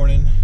morning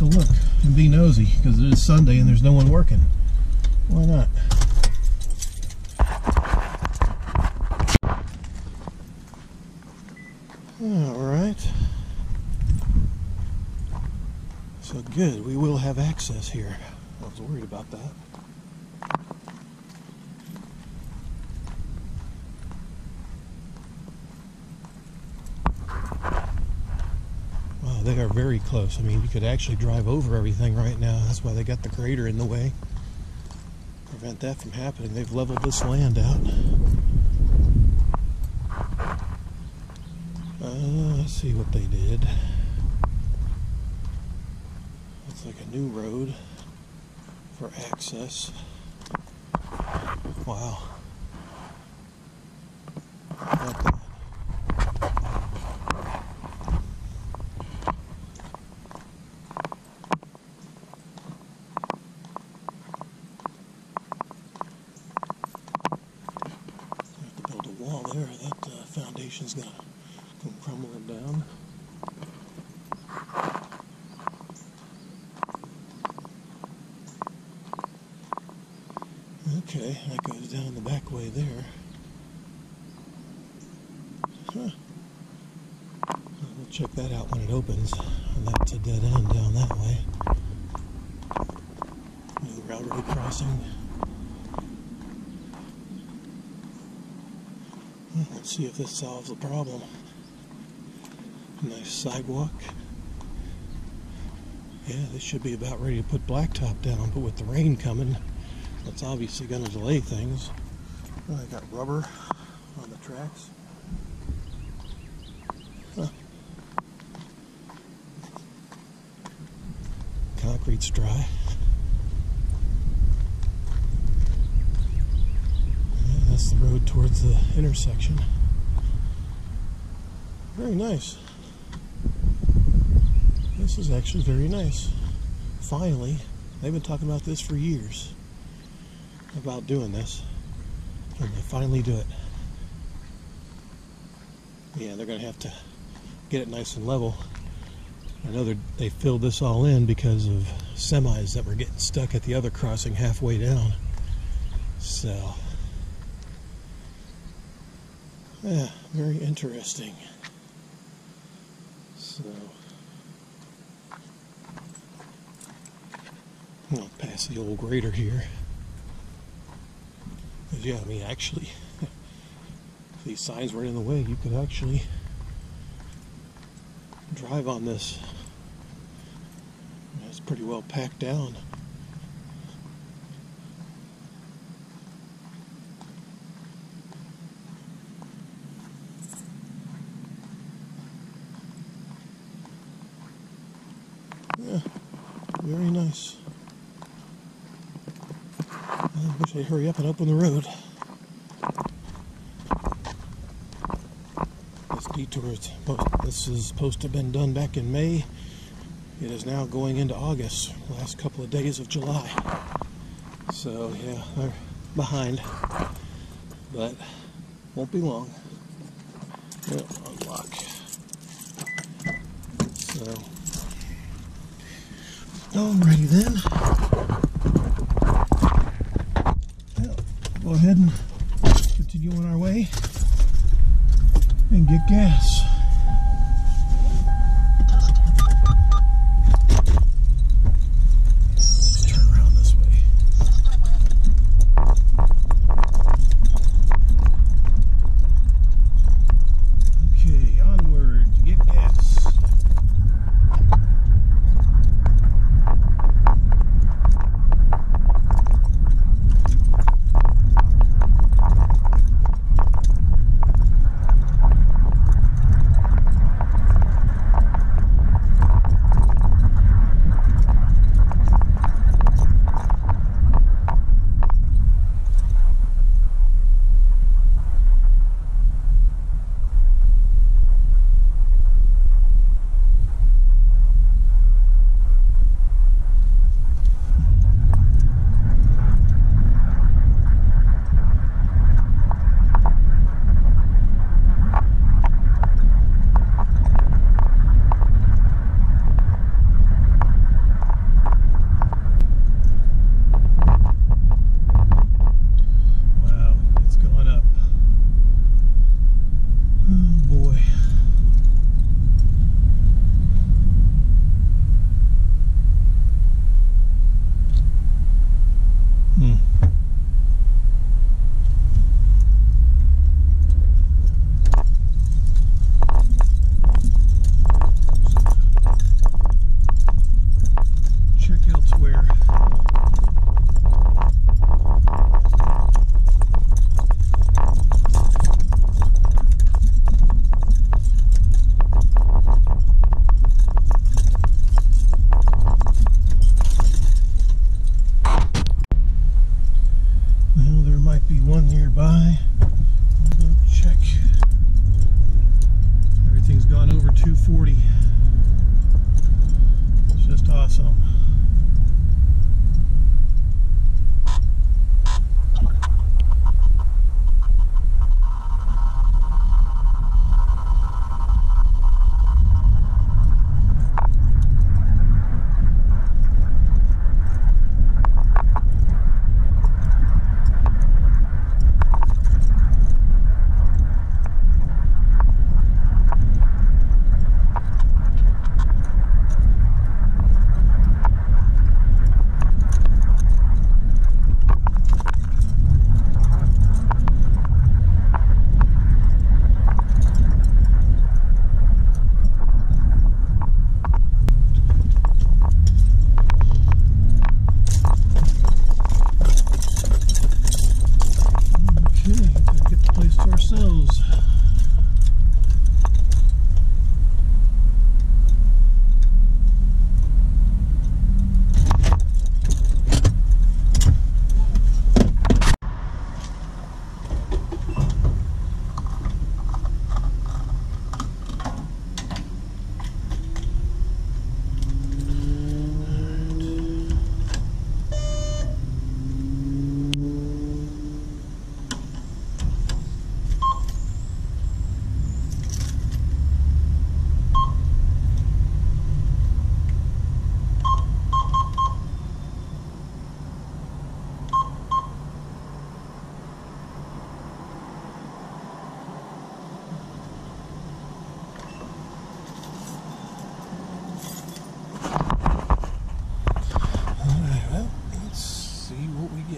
a look and be nosy because it is Sunday and there's no one working. Why not? Ah, All right. So good, we will have access here. I was worried about that. They are very close. I mean, you could actually drive over everything right now. That's why they got the grader in the way. Prevent that from happening. They've leveled this land out. Uh, let's see what they did. Looks like a new road for access. Wow. Not bad. Have to build a wall there. That uh, foundation's gonna come crumbling down. Okay, that goes down the back way there. Huh. We'll check that out when it opens. That's a dead end down that way. New railroad crossing. Well, Let's see if this solves the problem. Nice sidewalk. Yeah, this should be about ready to put blacktop down, but with the rain coming, that's obviously going to delay things. I got rubber on the tracks. Huh. Concrete's dry. Yeah, that's the road towards the intersection. Very nice. This is actually very nice. Finally, they've been talking about this for years. About doing this. And they finally do it. Yeah, they're going to have to get it nice and level. I know they're- filled this all in because of semis that were getting stuck at the other crossing halfway down. So, yeah, very interesting. So, I'll pass the old grader here. 'Cause, yeah, I mean, actually, these signs weren't in the way, you could actually drive on this. It's pretty well packed down. Yeah, very nice. I wish they'd hurry up and open the road. This detour is this is supposed to have been done back in May. It is now going into August, last couple of days of July. So yeah, they're behind, but won't be long. Unlock. So, alrighty then. Well, go ahead and continue on our way and get gas.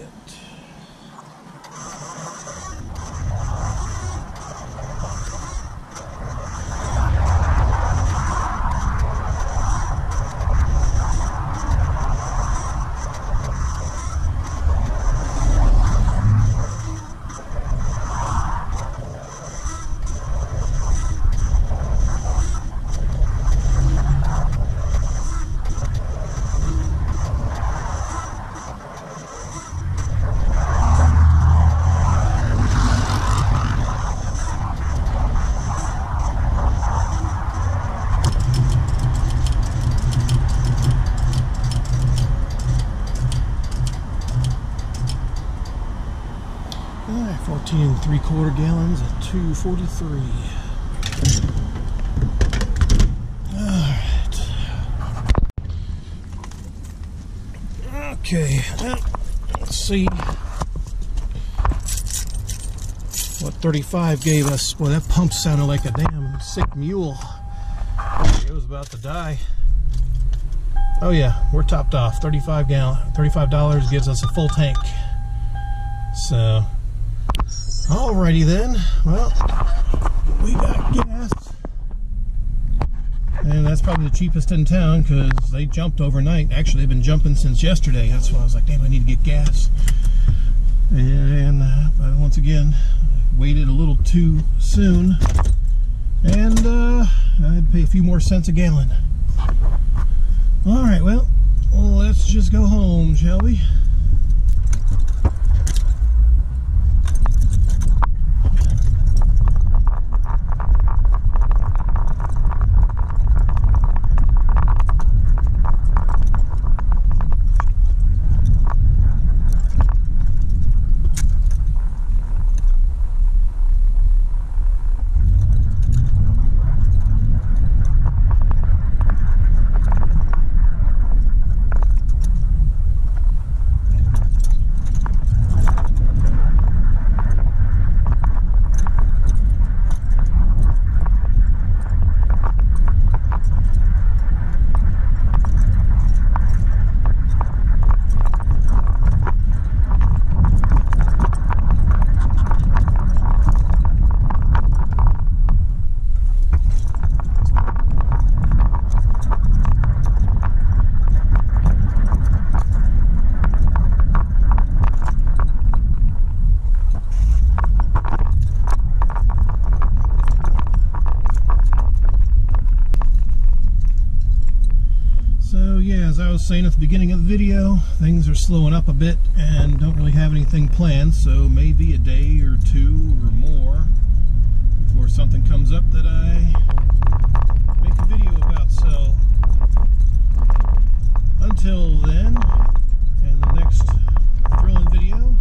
Alright, 243. Alright. Okay, let's see what 35 gave us. Boy, that pump sounded like a damn sick mule. It was about to die. Oh yeah, we're topped off. 35 gallon, $35 gives us a full tank. So, alrighty then. Well, we got gas. And that's probably the cheapest in town because they jumped overnight. Actually, they've been jumping since yesterday. That's why I was like, damn, I need to get gas. And uh, once again, waited a little too soon. And uh, I had to pay a few more cents a gallon. All right, well, let's just go home, shall we? So yeah, as I was saying at the beginning of the video, things are slowing up a bit and don't really have anything planned, so maybe a day or two or more before something comes up that I make a video about. So until then, and the next thrilling video,